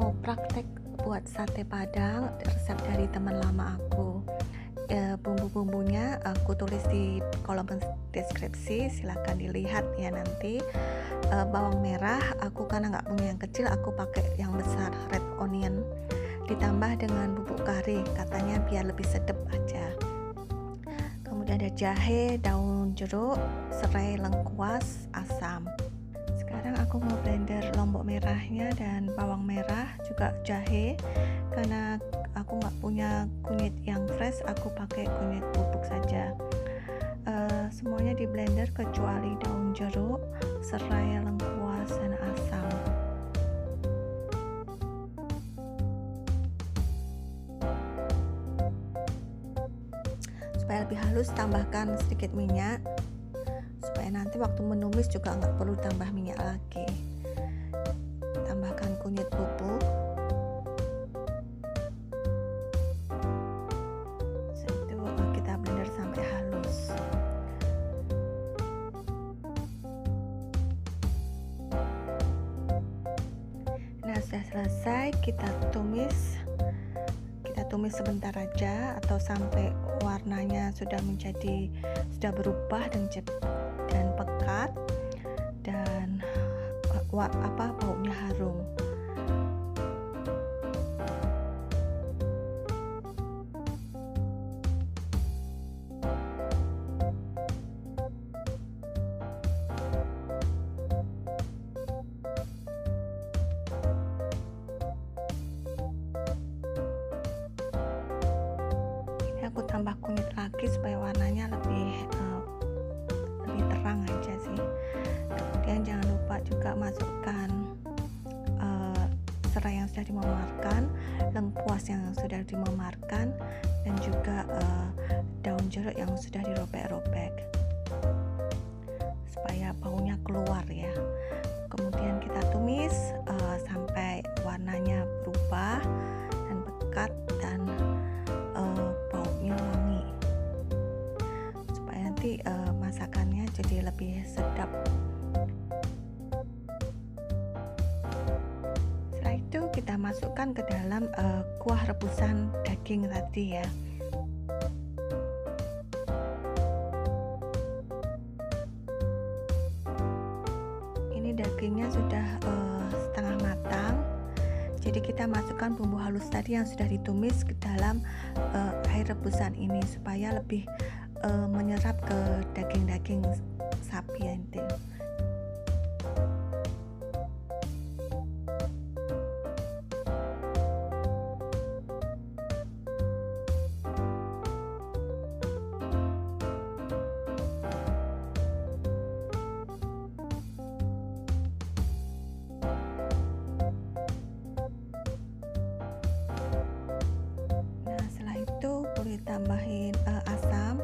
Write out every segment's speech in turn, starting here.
mau praktek buat sate padang resep dari teman lama aku. E, bumbu-bumbunya aku tulis di kolom deskripsi silahkan dilihat ya nanti. E, bawang merah aku karena nggak punya yang kecil aku pakai yang besar red onion. Ditambah dengan bubuk kari katanya biar lebih sedap aja. Kemudian ada jahe daun jeruk serai lengkuas asam aku mau blender lombok merahnya dan bawang merah juga jahe. Karena aku nggak punya kunyit yang fresh aku pakai kunyit bubuk saja. Uh, semuanya di blender kecuali daun jeruk serai lengkuas dan asam. Supaya lebih halus tambahkan sedikit minyak supaya nanti waktu menumis juga nggak perlu tambah minyak lagi. Tambahkan kunyit bubuk halus. Nah sudah selesai kita tumis. Kita tumis sebentar aja atau sampai warnanya sudah menjadi sudah berubah dan pekat dan apa baunya harum. Aku tambah kunyit lagi supaya warnanya lebih masukkan uh, serai yang sudah dimemarkan lengkuas yang sudah dimemarkan dan juga uh, daun jeruk yang sudah dirobek-robek supaya baunya keluar ya. Kemudian kita tumis uh, sampai warnanya berubah dan pekat dan uh, baunya wangi. Supaya nanti uh, masakannya jadi lebih sedap masukkan ke dalam uh, kuah rebusan daging tadi ya. Ini dagingnya sudah uh, setengah matang. Jadi kita masukkan bumbu halus tadi yang sudah ditumis ke dalam uh, air rebusan ini supaya lebih uh, menyerap ke daging-daging sapi tambahin uh, asam.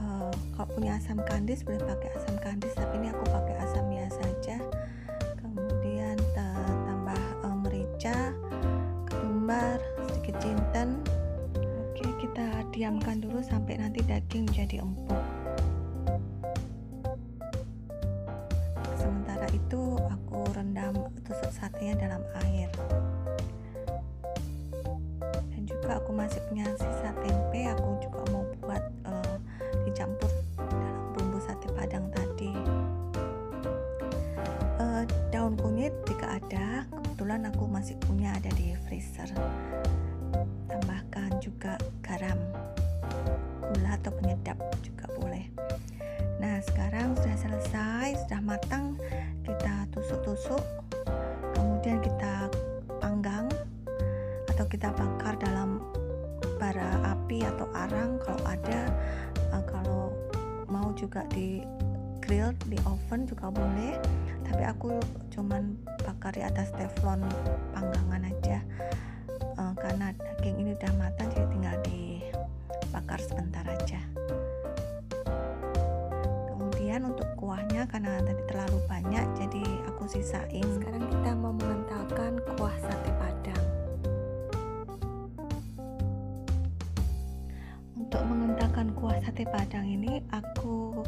Uh, kalau punya asam kandis boleh pakai asam kandis tapi ini aku pakai asam biasa aja. Kemudian tambah uh, merica ketumbar sedikit jinten. Oke kita diamkan dulu sampai nanti daging menjadi empuk. Sementara itu aku rendam tusuk satenya dalam air juga aku masih punya sisa tempe aku juga mau buat uh, dicampur dalam bumbu sate padang tadi. Uh, daun kunyit jika ada kebetulan aku masih punya ada di freezer. Tambahkan juga garam gula atau penyedap juga boleh. Nah sekarang sudah selesai sudah matang kita tusuk-tusuk kemudian kita panggang atau kita bakar dalam bara api atau arang kalau ada uh, kalau mau juga di grill di oven juga boleh. Tapi aku cuman bakar di atas teflon panggangan aja. Uh, karena daging ini udah matang jadi tinggal dibakar sebentar aja. Kemudian untuk kuahnya karena tadi terlalu banyak jadi aku sisain. Sekarang kita mau mengentalkan kuah sate padang untuk mengentalkan kuah sate padang ini aku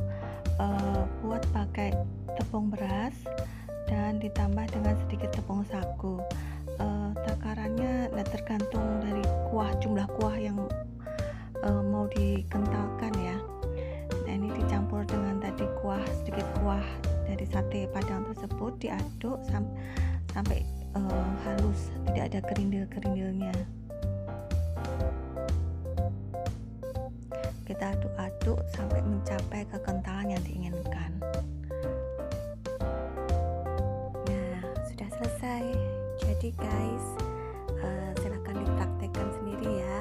uh, buat pakai tepung beras dan ditambah dengan sedikit tepung sagu. Uh, takarannya nah tergantung dari kuah jumlah kuah yang uh, mau dikentalkan ya. Nah ini dicampur dengan tadi kuah sedikit kuah dari sate padang tersebut diaduk sam sampai uh, halus tidak ada kerindil-kerindilnya kita aduk-aduk sampai mencapai kekentalan yang diinginkan. Nah sudah selesai. Jadi guys uh, silahkan dipraktekkan sendiri ya.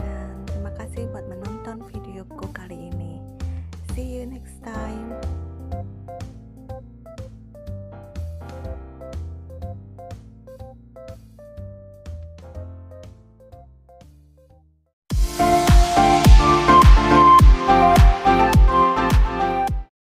Dan terima kasih buat menonton videoku kali ini. See you next